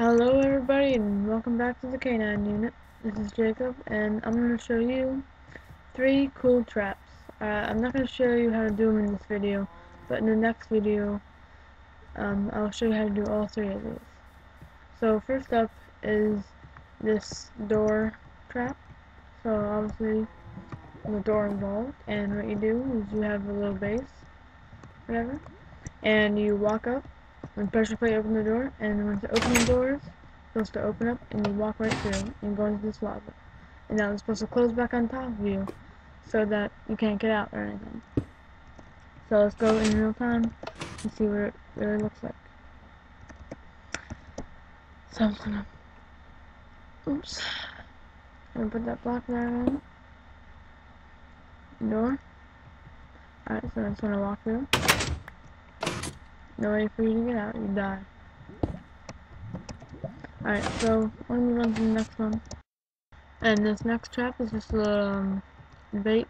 Hello everybody and welcome back to the K9 unit. This is Jacob and I'm going to show you three cool traps. Uh, I'm not going to show you how to do them in this video, but in the next video um, I'll show you how to do all three of these. So first up is this door trap. So obviously the door involved and what you do is you have a little base, whatever, and you walk up when pressure plate open the door, and when the opening door is supposed to open up, and you walk right through and go into this lava. And now it's supposed to close back on top of you, so that you can't get out or anything. So let's go in real time and see what it really looks like. So I'm gonna, oops, I'm gonna put that block there in. Door. Alright, so I'm just gonna walk through. No way for you to get out, you die. Alright, so let me move on to the next one. And this next trap is just a um, bait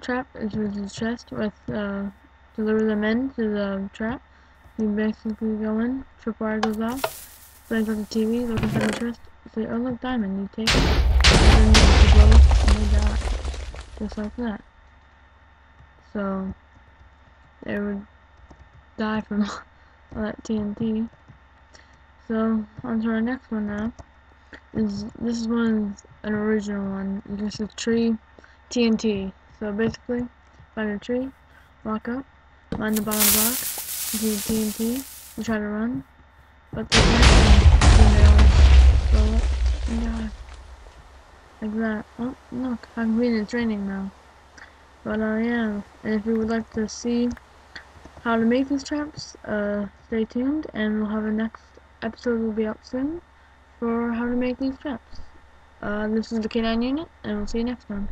trap. It's with the chest with uh, lure them in to the trap. You basically go in, tripwire goes off, lands on the TV, looking for the chest. Say, oh look, diamond. You take it, and then you and they die. Just like that. So, they would die from all that TNT. So, on to our next one now. Is This is one, an original one. Just a tree TNT. So basically, find a tree, walk up, line the bottom block, do TNT, and try to run. But and they always blow up and die. Like that. Oh, look, I'm green it's raining now. But uh, yeah, and if you would like to see how to make these traps, uh, stay tuned and we'll have a next episode will be up soon for how to make these traps. Uh, this is the K9 unit and we'll see you next time.